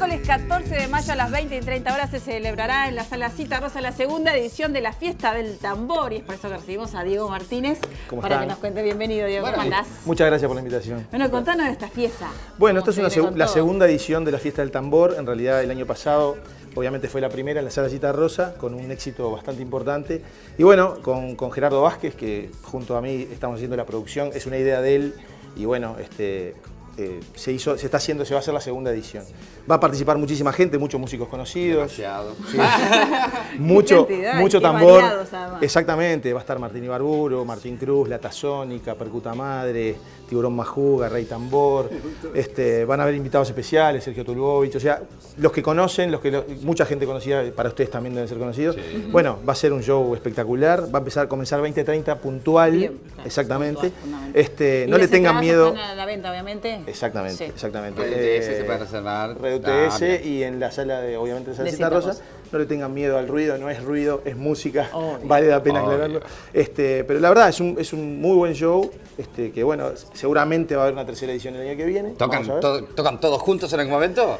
las 20 y 30 horas se celebrará en la Sala Cita Rosa la segunda edición de la Fiesta del Tambor y es por eso que recibimos a Diego Martínez ¿Cómo para están? que nos cuente. Bienvenido, Diego. ¿Cómo andás? Muchas gracias por la invitación. Bueno, contanos de esta fiesta. Bueno, ¿Cómo esta es una seg- la segunda edición de la Fiesta del Tambor. En realidad el año pasado obviamente fue la primera en la Sala Cita Rosa, con un éxito bastante importante. Y bueno, con, con Gerardo Vázquez, que junto a mí estamos haciendo la producción, es una idea de él. Y bueno, este, eh, se, hizo, se está haciendo, se va a hacer la segunda edición. Va a participar muchísima gente, muchos músicos conocidos. Demasiado. mucho, mucho tambor. variados. Exactamente, va a estar Martín Ibarburo, Martín Cruz, La Tazónica, Percuta Madre, Tiburón Majuga, Rey Tambor. Este, van a haber invitados especiales, Sergio Tulbovich, o sea, los que conocen, los que lo- mucha gente conocida, para ustedes también deben ser conocidos. Bueno, va a ser un show espectacular, va a empezar a comenzar 20.30 puntual, Bien, claro, exactamente. Este, no le tengan miedo. están a la venta, obviamente. Exactamente, Sí. exactamente. Red UTS Eh, se puede reservar. Red Ah, UTS bien. y en la sala de, obviamente, de Cita Rosa. Rosa. No le tengan miedo al ruido, no es ruido, es música. Obvio. Vale la pena Obvio. aclararlo. Este, pero la verdad es un, es un muy buen show, este, que bueno, seguramente va a haber una tercera edición el año que viene. ¿Tocan, todo- ¿Tocan todos juntos en algún momento?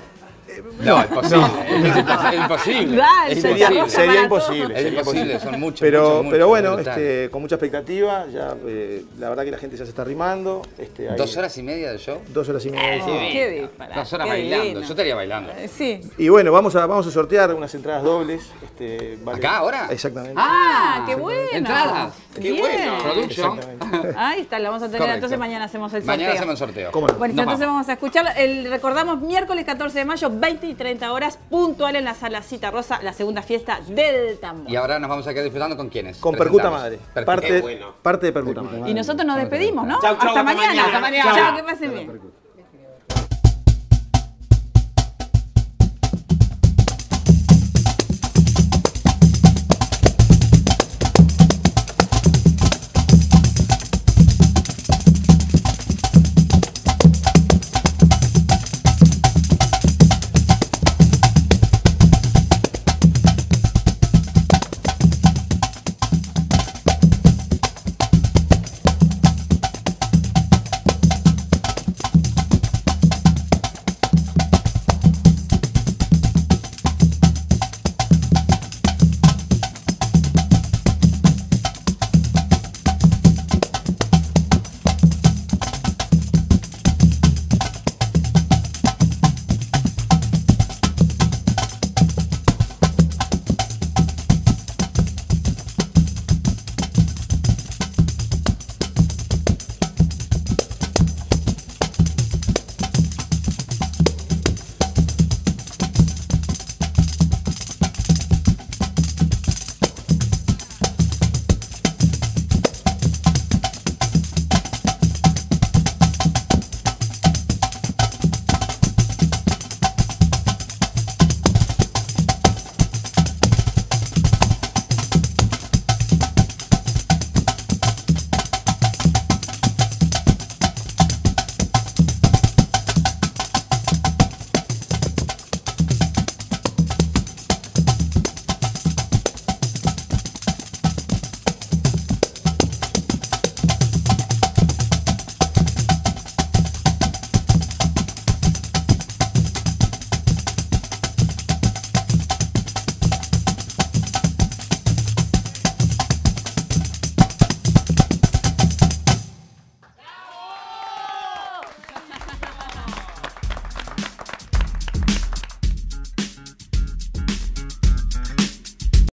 No, imposible. Es, imposible. es imposible. Dale, Es Sería, imposible. sería imposible. Es imposible, son muchos. Pero, muchos, muchos, pero bueno, este, con mucha expectativa, ya eh, la verdad que la gente ya se está arrimando. Este, hay ¿Dos horas y media de show? Dos horas y media. de show. Qué disparate, Dos horas qué bailando. divino. Yo estaría bailando. Eh, Sí. Y bueno, vamos a, vamos a sortear unas entradas dobles. Este, vale- ¿Acá, ahora? Exactamente. Ah, qué bueno. Entradas. Qué Bien. bueno. Exactamente. Ahí está, la vamos a tener. Correcto. Entonces mañana hacemos el sorteo. Mañana hacemos el sorteo. ¿Cómo no? Bueno, entonces vamos. vamos a escuchar, el, recordamos miércoles 14 de mayo, 20 y 30 horas, puntual en la sala Cita Rosa, la segunda fiesta del tambor. Y ahora nos vamos a quedar disfrutando con quiénes. Con Percuta. Madre. Parte, bueno. parte de Percuta Madre. Y nosotros nos despedimos, ¿no? Chau, chau, hasta, hasta mañana. mañana. Hasta mañana. Chao, que pasen bien.